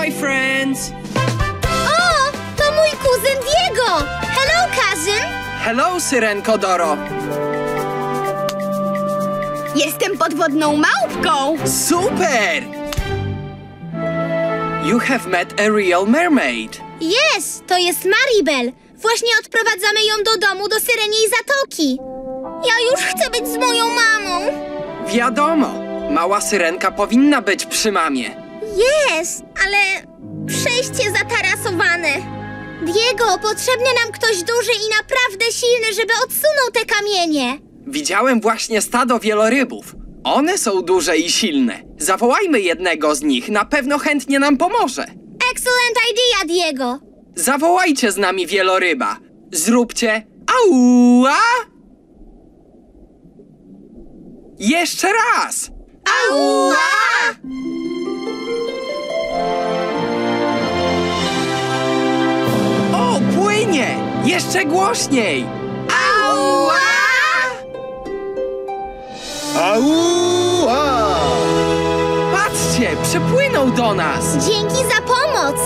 Hello, my friends! O, to mój kuzyn Diego. Hello, cousin. Hello, Syrenko Doro! Jestem podwodną małpką! Super! You have met a real mermaid. Yes, to jest Maribel. Właśnie odprowadzamy ją do domu do Syreniej Zatoki. Ja już chcę być z moją mamą. Wiadomo, mała syrenka powinna być przy mamie. Jest, ale przejście zatarasowane. Diego, potrzebny nam ktoś duży i naprawdę silny, żeby odsunął te kamienie. Widziałem właśnie stado wielorybów. One są duże i silne. Zawołajmy jednego z nich, na pewno chętnie nam pomoże. Excellent idea, Diego. Zawołajcie z nami wieloryba. Zróbcie auła! Jeszcze raz! Ała! Jeszcze głośniej! Ała! Aua! Patrzcie, przypłynął do nas! Dzięki za pomoc.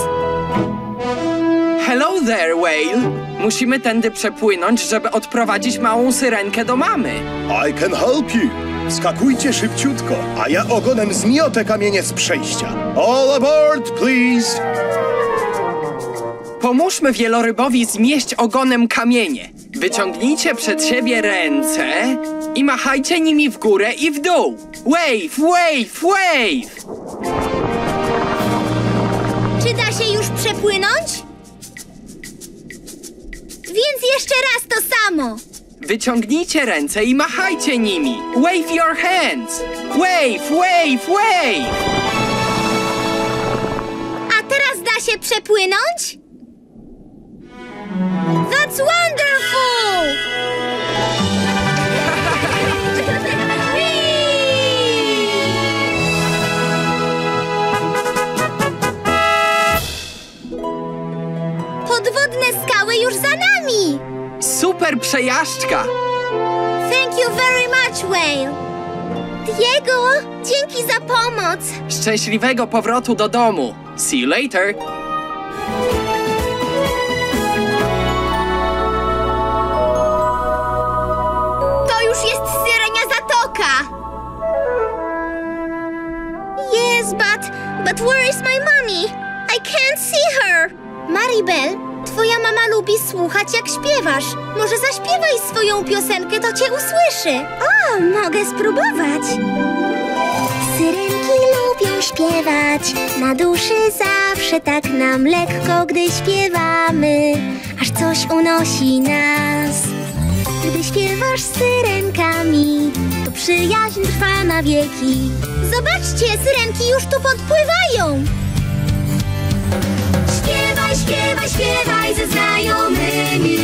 Hello there, whale! Musimy tędy przepłynąć, żeby odprowadzić małą syrenkę do mamy. I can help you. Skakujcie szybciutko, a ja ogonem zmiotę kamienie z przejścia. All aboard, please! Pomóżmy wielorybowi zmieść ogonem kamienie. Wyciągnijcie przed siebie ręce i machajcie nimi w górę i w dół. Wave, wave, wave! Czy da się już przepłynąć? Więc jeszcze raz to samo. Wyciągnijcie ręce i machajcie nimi. Wave your hands. Wave, wave, wave! A teraz da się przepłynąć? That's wonderful! Podwodne skały już za nami! Super przejażdżka! Thank you very much, Whale! Diego, dzięki za pomoc! Szczęśliwego powrotu do domu. See you later. But, where is my mommy? I can't see her! Maribel, twoja mama lubi słuchać, jak śpiewasz. Może zaśpiewaj swoją piosenkę, to cię usłyszy. O, mogę spróbować. Syrenki lubią śpiewać, na duszy zawsze tak nam lekko, gdy śpiewamy, aż coś unosi nas. Gdy śpiewasz syrenkami, to przyjaźń trwa na wieki. Zobaczcie, syrenki już tu podpływają. Śpiewaj, śpiewaj, śpiewaj ze znajomymi.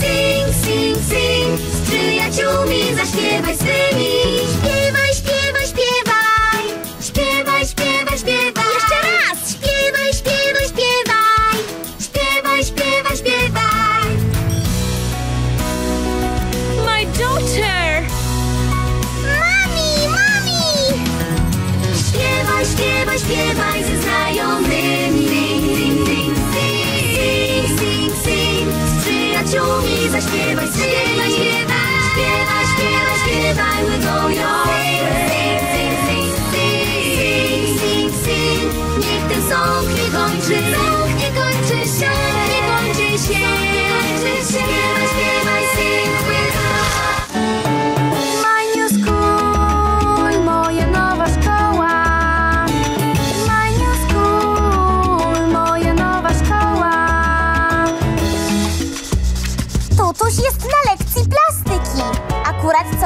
Sing, sing, sing, z przyjaciółmi zaśpiewaj swymi. Śpiewaj,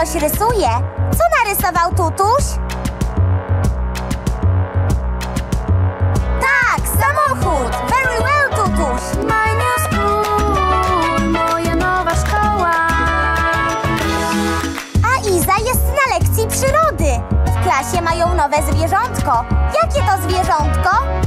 coś rysuje. Co narysował Tutuś? Tak, samochód. Very well, Tutuś. My new school, moja nowa szkoła. A Iza jest na lekcji przyrody. nowe zwierzątko. Jakie to zwierzątko?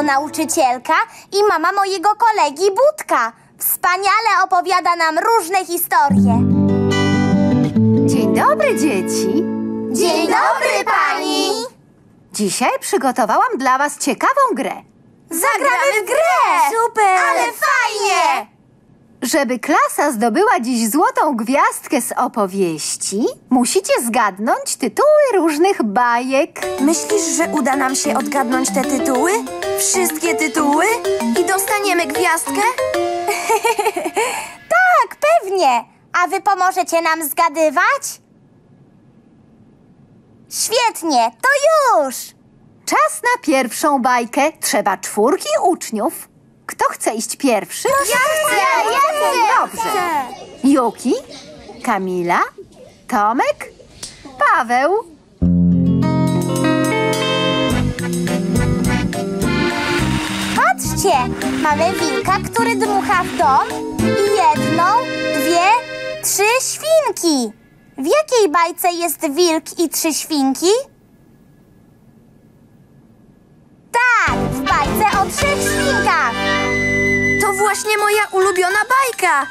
To nauczycielka i mama mojego kolegi Budka. Wspaniale opowiada nam różne historie. Dzień dobry, dzieci. Dzień dobry, pani! Dzisiaj przygotowałam dla was ciekawą grę. Zagramy w grę! Super! Ale fajnie! Żeby klasa zdobyła dziś złotą gwiazdkę z opowieści, musicie zgadnąć tytuły różnych bajek. Myślisz, że uda nam się odgadnąć te tytuły? Wszystkie tytuły? I dostaniemy gwiazdkę? tak, pewnie. A wy pomożecie nam zgadywać? Świetnie, to już! Czas na pierwszą bajkę. Trzeba czwórki uczniów. Kto chce iść pierwszy? Ja chcę, ja chcę! Dobrze. Juki, Kamila, Tomek, Paweł. Patrzcie, mamy wilka, który dmucha w dom i jedną, dwie, trzy świnki. W jakiej bajce jest wilk i trzy świnki? Tak, w bajce o trzech świnkach. To właśnie moja ulubiona bajka.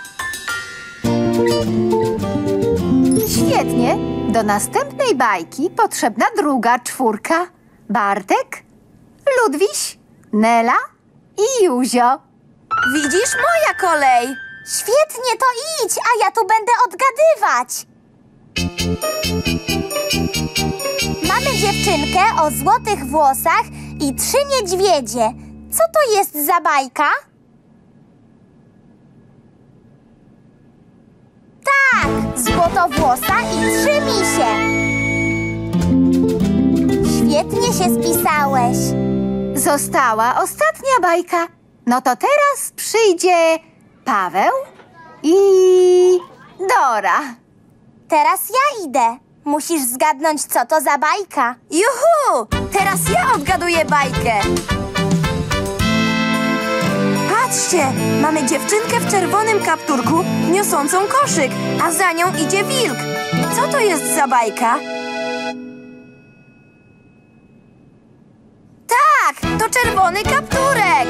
Świetnie. Do następnej bajki potrzebna druga czwórka. Bartek, Ludwiś, Nela i Juzio. Widzisz, moja kolej. Świetnie, to idź, a ja tu będę odgadywać. Mamy dziewczynkę o złotych włosach i trzy niedźwiedzie. Co to jest za bajka? Tak, złotowłosa i trzy misie. Świetnie się spisałeś. Została ostatnia bajka. No to teraz przyjdzie Paweł i Dora. Teraz ja idę. Musisz zgadnąć, co to za bajka. Juhu! Teraz ja odgaduję bajkę. Mamy dziewczynkę w czerwonym kapturku niosącą koszyk, a za nią idzie wilk. Co to jest za bajka? Tak, to czerwony kapturek.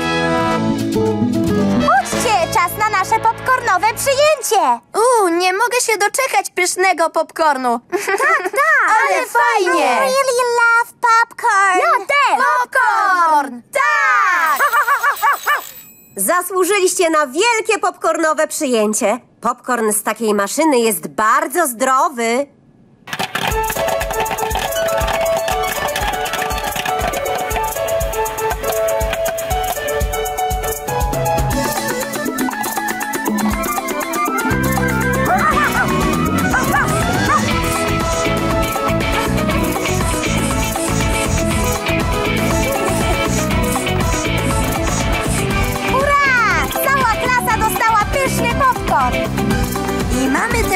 Chodźcie, czas na nasze popcornowe przyjęcie. Uuu, nie mogę się doczekać pysznego popcornu. Tak, tak, ale fajnie. I really love popcorn. Ja też. Popcorn, tak. Zasłużyliście na wielkie popcornowe przyjęcie. Popcorn z takiej maszyny jest bardzo zdrowy.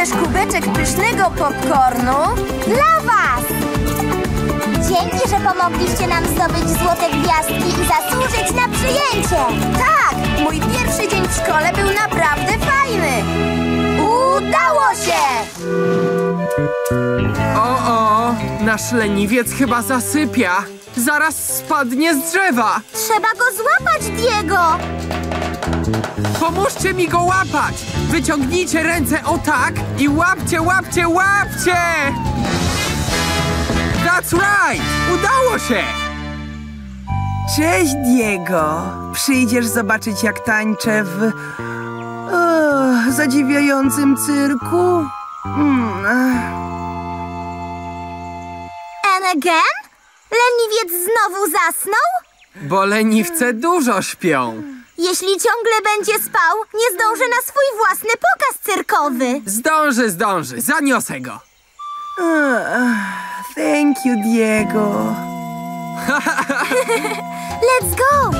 Też kubeczek pysznego popcornu dla was. Dzięki, że pomogliście nam zdobyć złote gwiazdki i zasłużyć na przyjęcie. Tak, mój pierwszy dzień w szkole był naprawdę fajny. Udało się! O, o, nasz leniwiec chyba zasypia. Zaraz spadnie z drzewa. Trzeba go złapać, Diego. Pomóżcie mi go łapać. Wyciągnijcie ręce o tak i łapcie, łapcie, łapcie! That's right! Udało się! Cześć, Diego. Przyjdziesz zobaczyć, jak tańczę w o, zadziwiającym cyrku? Mm, ech. And again? Leniwiec znowu zasnął? Bo leniwce dużo śpią. Jeśli ciągle będzie spał, nie zdąży na swój własny pokaz cyrkowy. Zdąży, zdąży. Zaniosę go. Thank you, Diego. Let's go!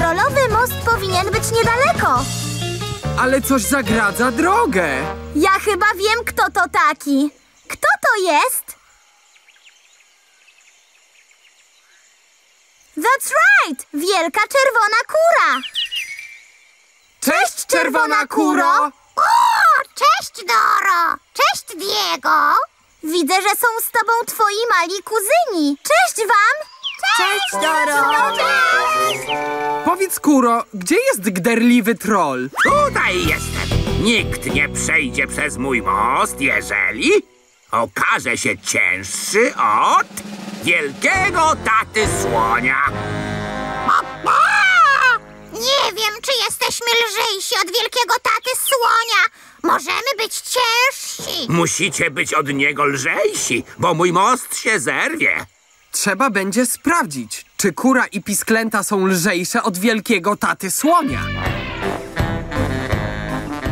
Rolowy most powinien być niedaleko. Ale coś zagradza drogę. Ja chyba wiem, kto to taki. Kto to jest? That's right! Wielka czerwona kura! Cześć, czerwona kuro! O, cześć Doro! Cześć Diego! Widzę, że są z tobą twoi mali kuzyni. Cześć wam! Cześć, Doro! Powiedz, kuro, gdzie jest gderliwy troll? Tutaj jestem. Nikt nie przejdzie przez mój most, jeżeli okaże się cięższy od wielkiego taty słonia. Nie wiem, czy jesteśmy lżejsi od wielkiego taty słonia. Możemy być ciężsi. Musicie być od niego lżejsi, bo mój most się zerwie. Trzeba będzie sprawdzić, czy kura i pisklęta są lżejsze od wielkiego taty słonia.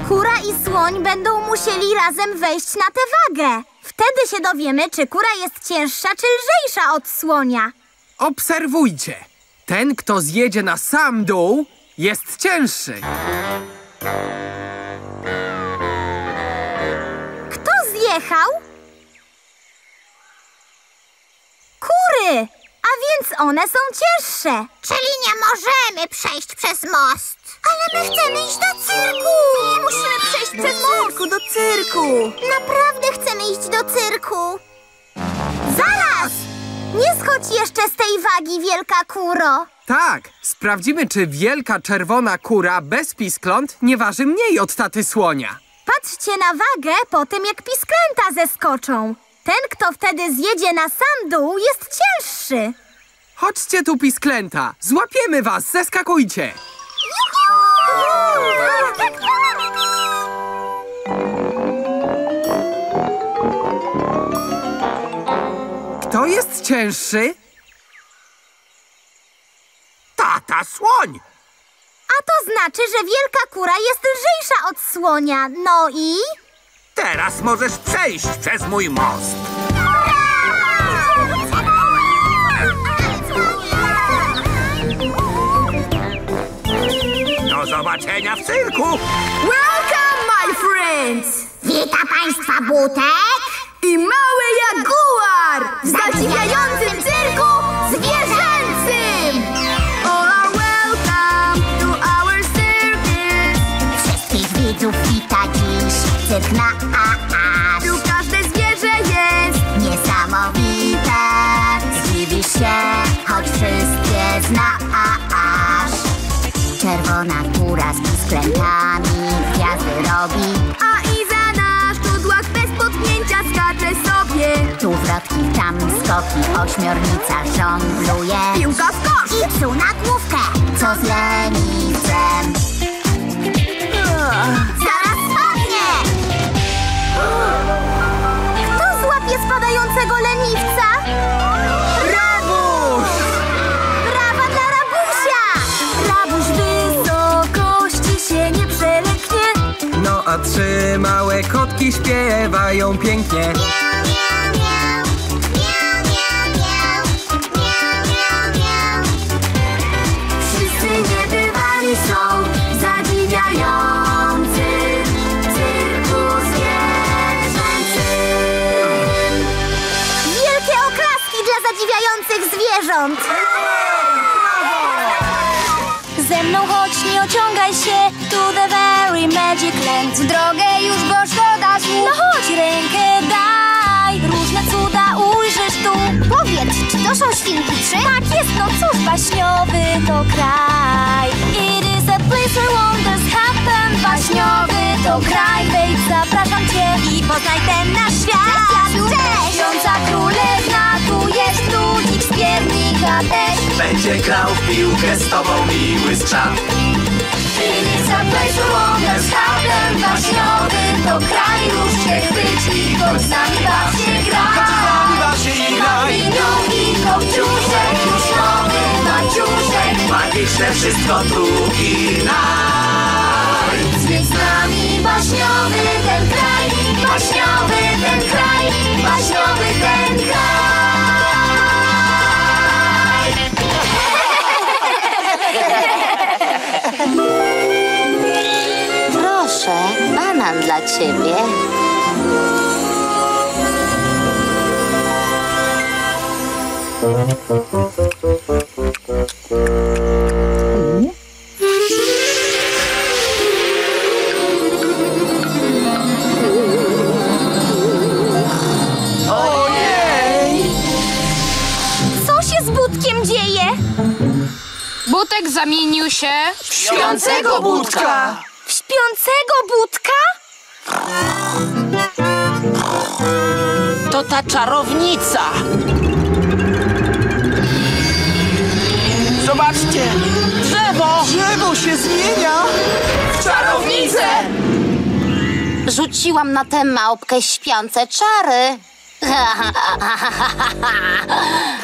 Kura i słoń będą musieli razem wejść na tę wagę. Wtedy się dowiemy, czy kura jest cięższa czy lżejsza od słonia. Obserwujcie. Ten, kto zjedzie na sam dół, jest cięższy. Kto zjechał? Kury! A więc one są cięższe. Czyli nie możemy przejść przez most. Ale my chcemy iść do cyrku. Musimy przejść przez most. Cyrku, do cyrku! Naprawdę chcemy iść do cyrku. Zaraz! Nie schodź jeszcze z tej wagi, wielka kuro. Tak, sprawdzimy, czy wielka czerwona kura bez piskląt nie waży mniej od taty słonia. Patrzcie na wagę po tym, jak pisklęta zeskoczą. Ten, kto wtedy zjedzie na sam dół, jest cięższy. Chodźcie tu, pisklęta. Złapiemy was, zeskakujcie. Kto jest cięższy? Tata słoń! A to znaczy, że wielka kura jest lżejsza od słonia. No i... Teraz możesz przejść przez mój most. Zobaczenia w cyrku! Welcome, my friends! Wita państwa Butek I mały jaguar w zadziwiającym cyrku zwierzęcym! All are welcome to our circus. Wszystkich widzów wita dziś cyrk na aż. Tu każde zwierzę jest Niesamowite Zdziwisz się, choć wszystkie znasz pisklętami Gwiazdy robi. A i za na szydłach bez potknięcia skacze sobie. Tu wrotki, tam skoki Ośmiornica żongluje. Piłka w kosz! I psu na główkę Co z lenivcem Zaraz spadnie! Kto złapie spadającego leniwca? A trzy małe kotki śpiewają pięknie. Wszyscy niebywali są zadziwiający w cyrku zwierzęcym. Wielkie oklaski dla zadziwiających zwierząt! Ze mną chodź, nie ociągaj się magic land W drogę już, bo szkoda słów No chodź, rękę daj. Różne cuda ujrzysz tu. Powiedz, czy to są świnki trzy? Tak jest, no cóż, baśniowy to kraj. It is a place where wonders happen Baśniowy to kraj. Wejdź, zapraszam cię i poznaj ten nasz świat. Cześć! Śpiąca królewna tu jest Ludzik z piernika też Będzie grał w piłkę z tobą miły skrzat It is a place where wonders happen Baśniowy to kraj, rusz się chwyć i chodź z nami baw się się i graj Minął i kopciuszek, już nowy maciuszek. Magiczne wszystko tu i Zwiedź z nami baśniowy ten kraj Baśniowy ten kraj Baśniowy ten kraj Proszę, banan dla ciebie. Co Zamienił się w Śpiącego budka! W śpiącego budka? To ta czarownica! Zobaczcie! Drzewo! Drzewo się zmienia w czarownicę! Rzuciłam na tę małpkę śpiące czary.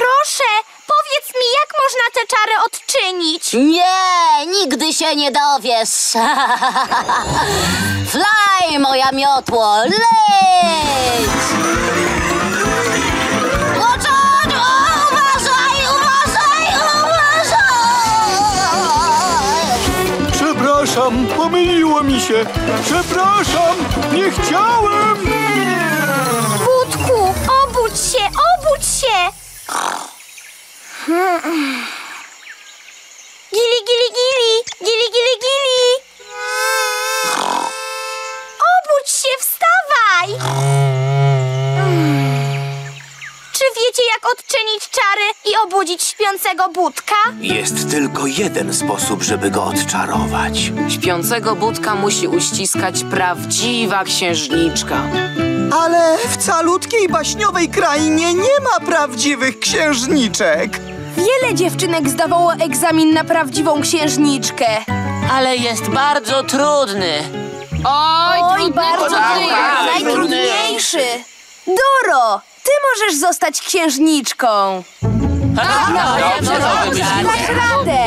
Proszę, powiedz mi, jak można te czary odczynić? Nie, nigdy się nie dowiesz. Fly, moja miotło, leć! Uważaj, uważaj, uważaj, uważaj! Przepraszam, pomyliło mi się. Przepraszam, nie chciałem. Budku, obudź się, obudź się! Gili, gili, gili, gili, gili, gili! Obudź się, wstawaj! Czy wiecie, jak odczynić czary i obudzić śpiącego budka? Jest tylko jeden sposób, żeby go odczarować. Śpiącego budka musi uściskać prawdziwa księżniczka. Ale w calutkiej baśniowej krainie nie ma prawdziwych księżniczek. Wiele dziewczynek zdawało egzamin na prawdziwą księżniczkę. Ale jest bardzo trudny. Oj, Oj, trudny, bardzo trudny, najtrudniejszy. Doro, ty możesz zostać księżniczką. dobrze, dobrze. Dasz radę.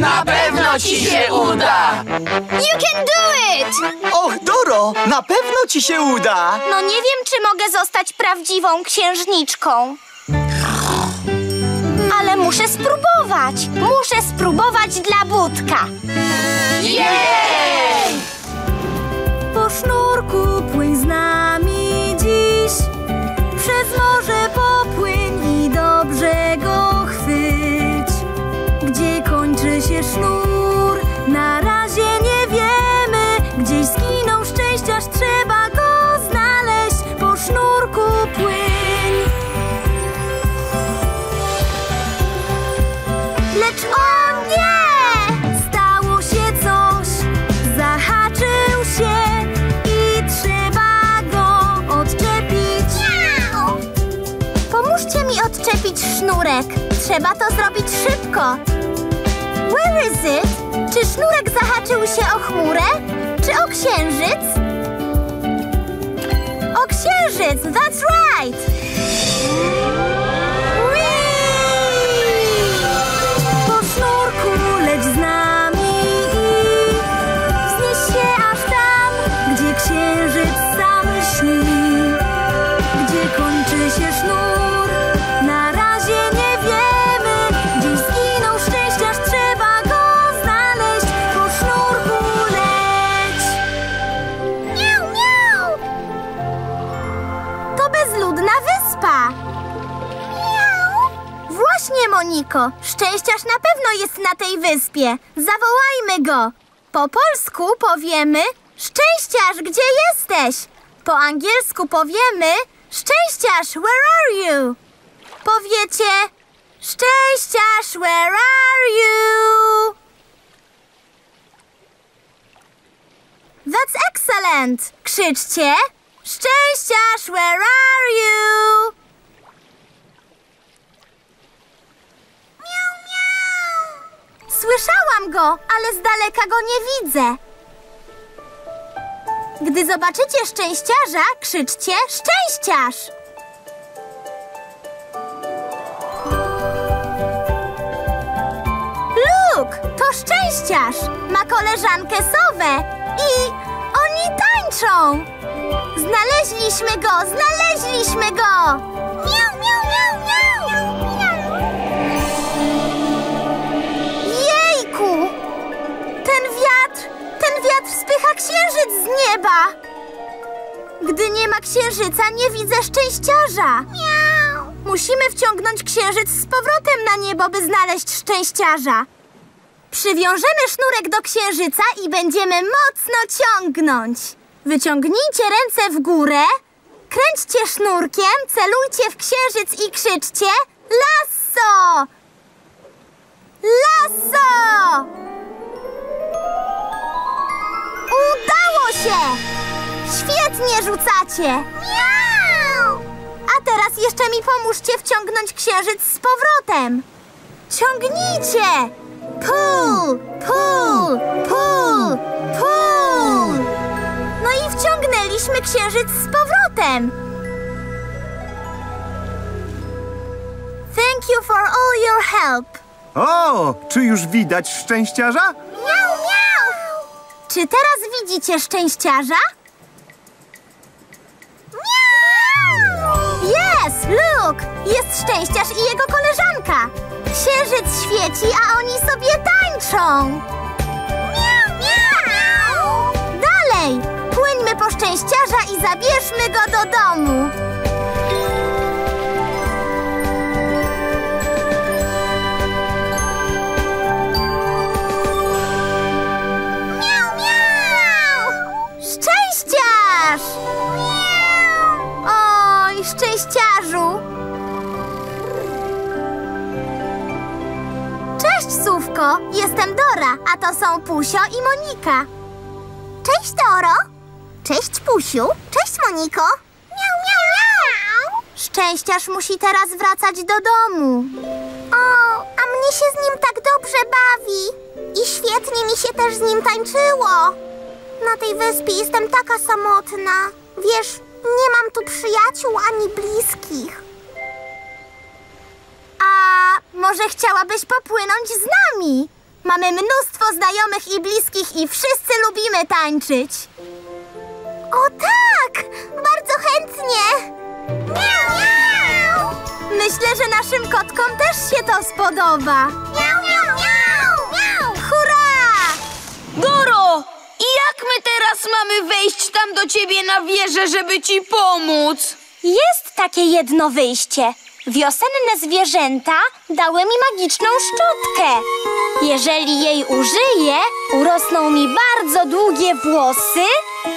Na pewno ci się uda! You can do it! Och, Doro, na pewno ci się uda! No nie wiem, czy mogę zostać prawdziwą księżniczką. Muszę spróbować. Muszę spróbować dla budka. Jej! Po sznurku płyń z nami dziś. Przez morze popłyń sznurek. Trzeba to zrobić szybko. Where is it? Czy sznurek zahaczył się o chmurę? Czy o księżyc? O księżyc, that's right! Moniko. Szczęściarz na pewno jest na tej wyspie. Zawołajmy go. Po polsku powiemy Szczęściarz, gdzie jesteś? Po angielsku powiemy Szczęściarz, where are you? Powiecie Szczęściarz, where are you? That's excellent! Krzyczcie Szczęściarz, where are you? Miau, miau. Słyszałam go, ale z daleka go nie widzę. Gdy zobaczycie szczęściarza, krzyczcie szczęściarz! Luke, to szczęściarz! Ma koleżankę Sowę i oni tańczą! Znaleźliśmy go, znaleźliśmy go! Miau, nieba. Gdy nie ma księżyca, nie widzę szczęściarza. Musimy wciągnąć księżyc z powrotem na niebo, by znaleźć szczęściarza. Przywiążemy sznurek do księżyca i będziemy mocno ciągnąć. Wyciągnijcie ręce w górę, kręćcie sznurkiem, celujcie w księżyc i krzyczcie Lasso! Lasso! Udało się! Świetnie rzucacie! A teraz jeszcze mi pomóżcie wciągnąć księżyc z powrotem. Ciągnijcie! Pull, pull, pull, pull! No i wciągnęliśmy księżyc z powrotem. Thank you for all your help. O, czy już widać szczęściarza? Miau, miau! Czy teraz widzicie szczęściarza? Jest, look! Jest szczęściarz i jego koleżanka. Księżyc świeci, a oni sobie tańczą. Dalej! Płyńmy po szczęściarza i zabierzmy go do domu. Szczęściarzu! Cześć, Sówko! Jestem Dora, a to są Pusio i Monika. Cześć, Doro! Cześć, Pusiu! Cześć, Moniko! Miau, miau, miau! Szczęściarz musi teraz wracać do domu. O, a mnie się z nim tak dobrze bawi. I świetnie mi się też z nim tańczyło. Na tej wyspie jestem taka samotna. Wiesz, nie mam tu przyjaciół ani bliskich. A może chciałabyś popłynąć z nami? Mamy mnóstwo znajomych i bliskich i wszyscy lubimy tańczyć. O tak! Bardzo chętnie! Miau, miau! Myślę, że naszym kotkom też się to spodoba. Miau, miau, miau! Miau! Hurra! Doro! I jak my teraz mamy wejść tam do ciebie na wieżę, żeby ci pomóc? Jest takie jedno wyjście. Wiosenne zwierzęta dały mi magiczną szczotkę. Jeżeli jej użyję, urosną mi bardzo długie włosy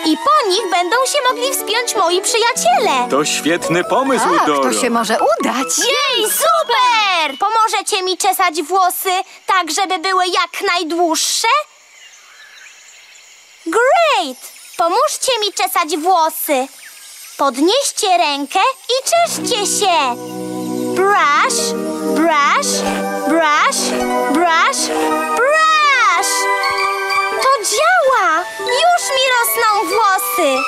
i po nich będą się mogli wspiąć moi przyjaciele. To świetny pomysł, Ach, Doro. to się może udać. Jej, super! Pomożecie mi czesać włosy tak, żeby były jak najdłuższe? Great! Pomóżcie mi czesać włosy. Podnieście rękę i czeszcie się. Brush, brush, brush, brush, brush! To działa! Już mi rosną włosy.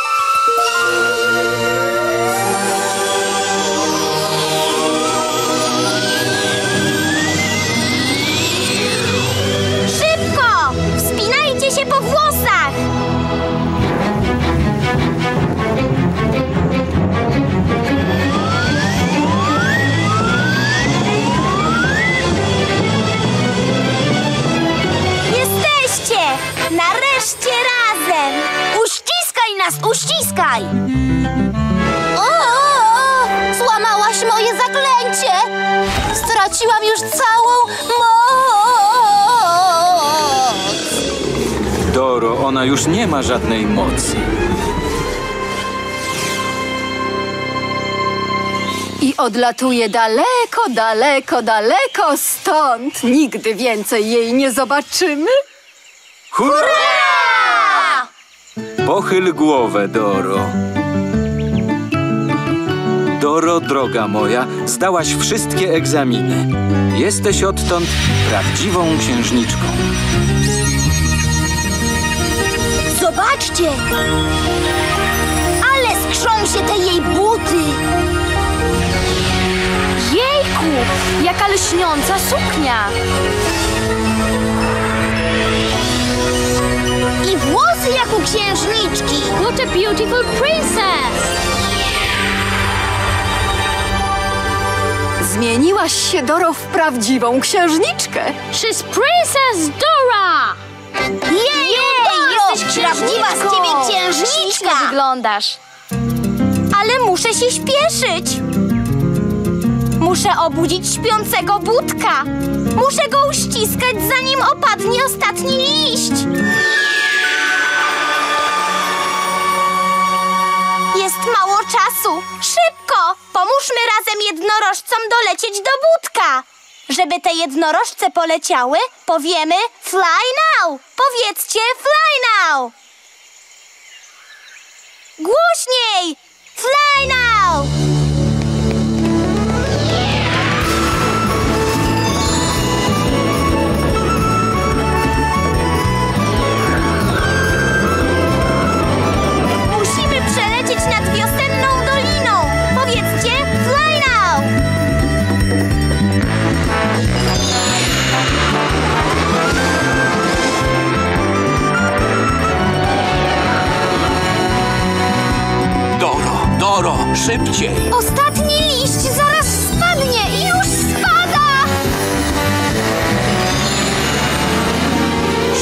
Uściskaj nas, uściskaj! O, o, o, złamałaś moje zaklęcie! Straciłam już całą moc! Doro, ona już nie ma żadnej mocy. I odlatuje daleko, daleko, daleko stąd. Nigdy więcej jej nie zobaczymy. Hurra! Pochyl głowę, Doro. Doro, droga moja, zdałaś wszystkie egzaminy. Jesteś odtąd prawdziwą księżniczką. Zobaczcie! Ale skrzą się te jej buty! Jejku, jaka lśniąca suknia! I włosy jak u księżniczki! What a beautiful princess! Zmieniłaś się, Doro, w prawdziwą księżniczkę. She's Princess Dora! Jej, Jej, Doro, jesteś prawdziwa z ciebie księżniczka! wyglądasz. Ale muszę się śpieszyć. Muszę obudzić śpiącego budka. Muszę go uściskać, zanim opadnie ostatni liść. Czasu. Szybko! Pomóżmy razem jednorożcom dolecieć do budka. Żeby te jednorożce poleciały, powiemy fly now. Powiedzcie fly now. Głośniej! Fly now! Szybciej! Ostatni liść zaraz spadnie i już spada!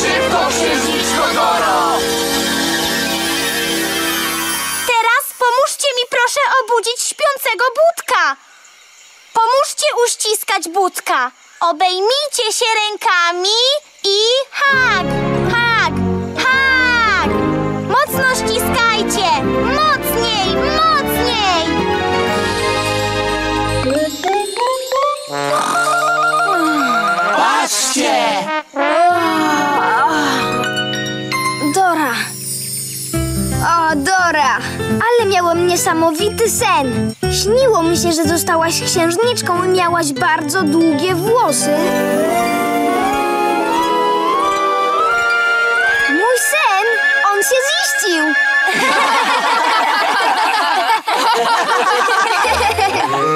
Szybko, księżniczko Doro! Teraz pomóżcie mi proszę obudzić śpiącego budka. Pomóżcie uściskać budka. Obejmijcie się rękami i hak, niesamowity sen. Śniło mi się, że zostałaś księżniczką i miałaś bardzo długie włosy. Mój sen, on się ziścił.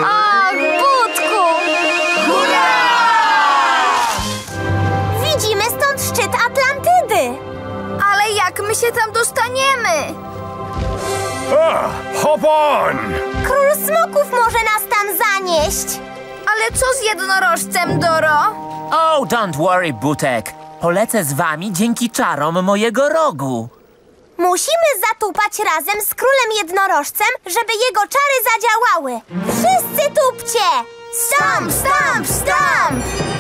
o, Budku! Widzimy stąd szczyt Atlantydy. Ale jak my się tam dostaniemy? Hop on! Król smoków może nas tam zanieść. Ale co z jednorożcem, Doro? Oh, don't worry, Butek. Polecę z wami dzięki czarom mojego rogu. Musimy zatupać razem z królem jednorożcem, żeby jego czary zadziałały. Wszyscy tupcie! Stamp, stamp, stamp!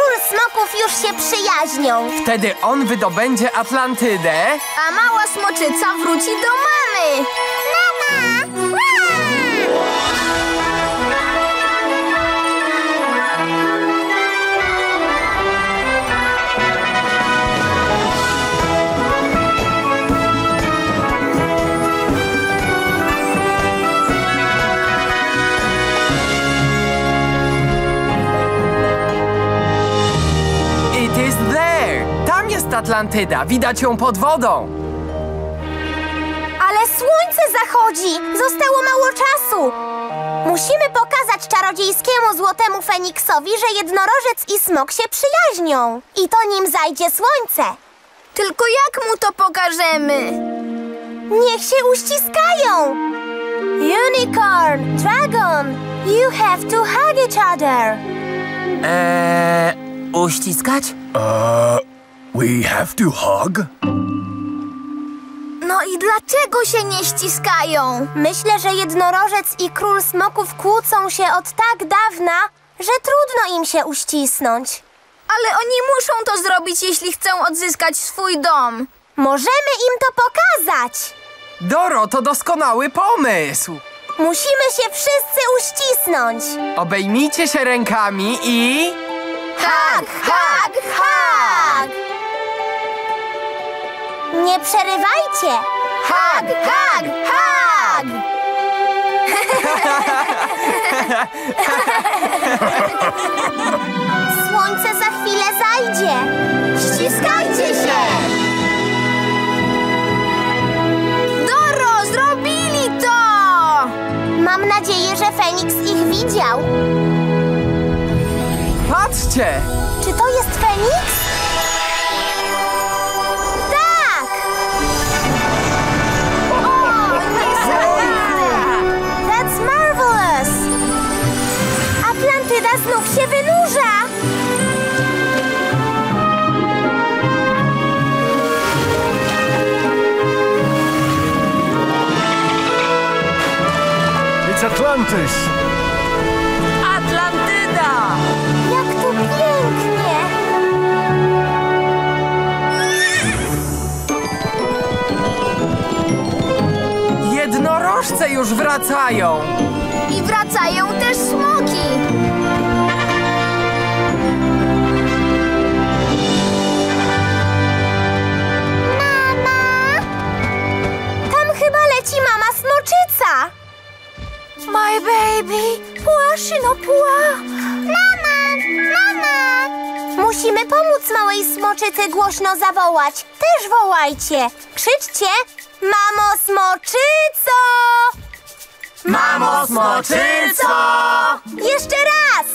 Król smoków już się przyjaźnią. Wtedy on wydobędzie Atlantydę. A mała smoczyca wróci do mamy. Jest Atlantyda, widać ją pod wodą. Ale słońce zachodzi! Zostało mało czasu! Musimy pokazać czarodziejskiemu złotemu Feniksowi, że jednorożec i smok się przyjaźnią. I to nim zajdzie słońce. Tylko jak mu to pokażemy? Niech się uściskają! Unicorn, Dragon, you have to hug each other. Eee, uściskać? Uh, we have to hug? No i dlaczego się nie ściskają? Myślę, że jednorożec i król smoków kłócą się od tak dawna, że trudno im się uścisnąć. Ale oni muszą to zrobić, jeśli chcą odzyskać swój dom. Możemy im to pokazać. Doro, to doskonały pomysł. Musimy się wszyscy uścisnąć. Obejmijcie się rękami i... Hak, hak, hak! Nie przerywajcie! Hak, hak, hak! Słońce za chwilę zajdzie. Ściskajcie się! Doro, zrobili to! Mam nadzieję, że Feniks ich widział. Patrzcie! Czy to jest Feniks? Zobaczysz! Atlantyda! Jak tu pięknie! Jednorożce już wracają! I wracają też smoki. My baby, płaszyno pła. Mama, mama. Musimy pomóc małej smoczycy głośno zawołać. Też wołajcie. Krzyczcie, mamo smoczyco. Mamo smoczyco! Jeszcze raz.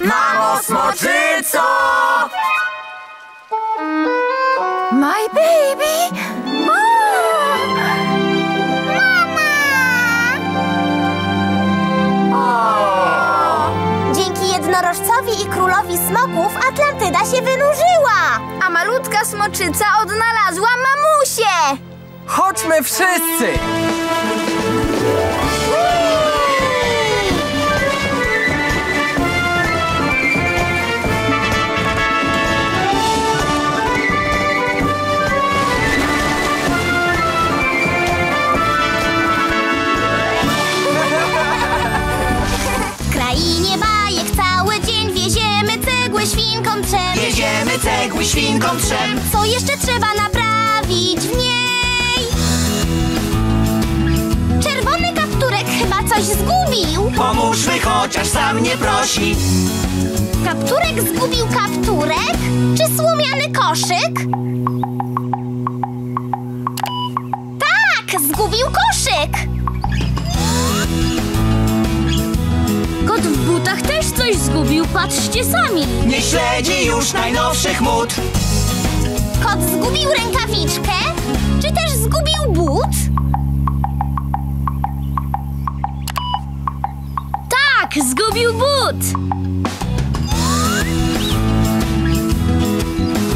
Mamo smoczyco! My baby. Królowi smoków Atlantyda się wynurzyła. A malutka smoczyca odnalazła mamusię. Chodźmy wszyscy! Jedziemy cegły świnkom trzem. Co jeszcze trzeba naprawić w niej? Czerwony kapturek chyba coś zgubił. Pomóżmy, chociaż sam nie prosi. Kapturek zgubił kapturek? Czy słomiany koszyk? Tak, zgubił koszyk. Kot w butach też coś zgubił, patrzcie sami. Nie śledzi już najnowszych mód. Kot zgubił rękawiczkę? Czy też zgubił but? Tak, zgubił but.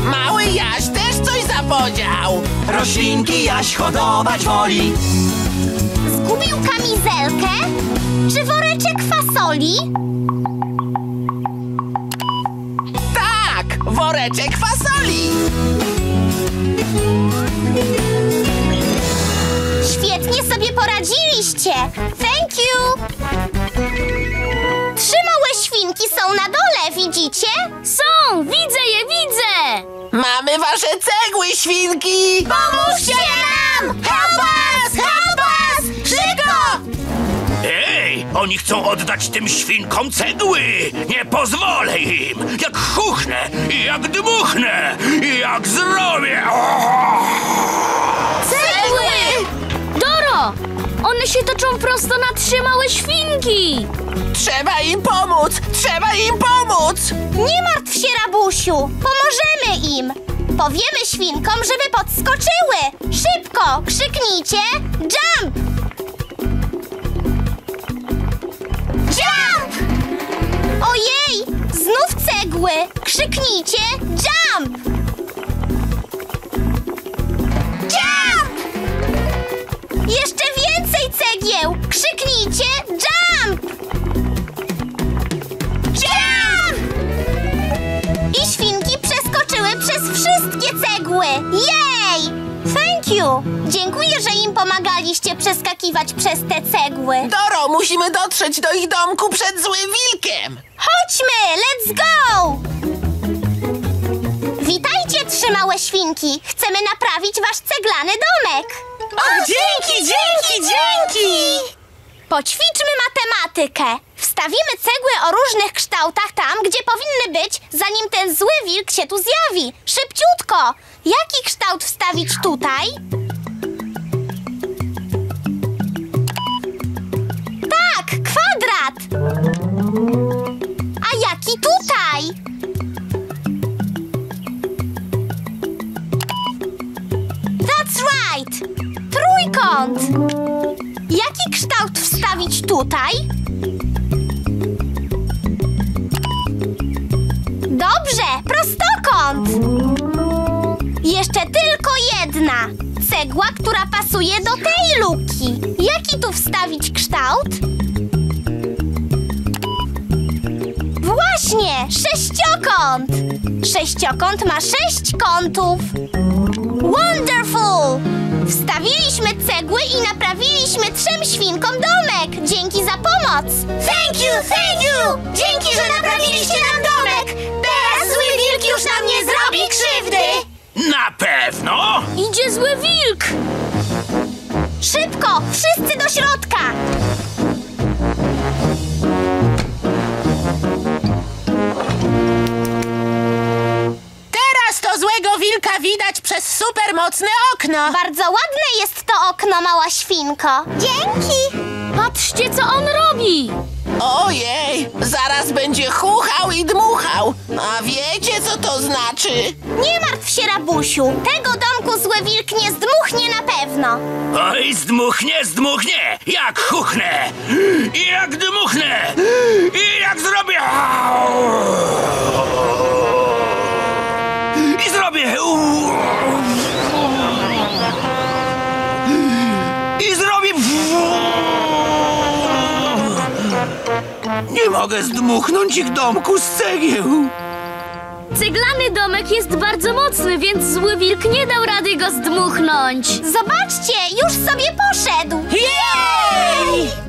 Mały Jaś też coś zapodział. Roślinki Jaś hodować woli. Zgubił kamizelkę? Czy woreczek Tak, woreczek fasoli. Świetnie sobie poradziliście! Thank you! Trzy małe świnki są na dole, widzicie? Są, widzę je, widzę. Mamy wasze cegły, świnki. Pomóżcie nam! Help us! Help oni chcą oddać tym świnkom cegły! Nie pozwolę im! Jak chuchnę, i jak dmuchnę, i jak zrobię! O! Cegły! Doro! One się toczą prosto na trzy małe świnki. Trzeba im pomóc! Trzeba im pomóc! Nie martw się, rabusiu! Pomożemy im! Powiemy świnkom, żeby podskoczyły! Szybko! Krzyknijcie! Jump! Znów cegły! Krzyknijcie! Jump! Jump! Jeszcze więcej cegieł! Krzyknijcie! Jump! Jump! I świnki przeskoczyły przez wszystkie cegły! Jej! Dziękuję, że im pomagaliście przeskakiwać przez te cegły. Doro, musimy dotrzeć do ich domku przed złym wilkiem! Chodźmy! Let's go! Witajcie, trzy małe świnki! Chcemy naprawić wasz ceglany domek! O, dzięki, dzięki, dzięki! Poćwiczmy matematykę. Wstawimy cegły o różnych kształtach tam, gdzie powinny być, zanim ten zły wilk się tu zjawi. Szybciutko! Jaki kształt wstawić tutaj? Tak, kwadrat! A jaki tutaj? That's right! Trójkąt! Jaki kształt wstawić tutaj? Dobrze, prostokąt! Jeszcze tylko jedna. Cegła, która pasuje do tej luki. Jaki tu wstawić kształt? Faktycznie! Sześciokąt! Sześciokąt ma sześć kątów. Wonderful! Wstawiliśmy cegły i naprawiliśmy trzem świnkom domek. Dzięki za pomoc! Thank you, thank you! Dzięki, że naprawiliście nam domek! Na pewno! Idzie zły wilk! Szybko! Wszyscy do środka! Teraz to złego wilka widać przez supermocne okno. Bardzo ładne jest to okno, mała świnko. Dzięki! Patrzcie, co on robi! Ojej, zaraz będzie chuchał i dmuchał. A wiecie, co to znaczy? Nie martw się, rabusiu. Tego domku zły wilk nie zdmuchnie na pewno. Oj, zdmuchnie, zdmuchnie! Jak chuchnę! I jak dmuchnę! I jak zrobię... I zrobię... I zrobię... Nie mogę zdmuchnąć ich domku z cegieł. Ceglany domek jest bardzo mocny, więc zły wilk nie dał rady go zdmuchnąć. Zobaczcie, już sobie poszedł. Jej!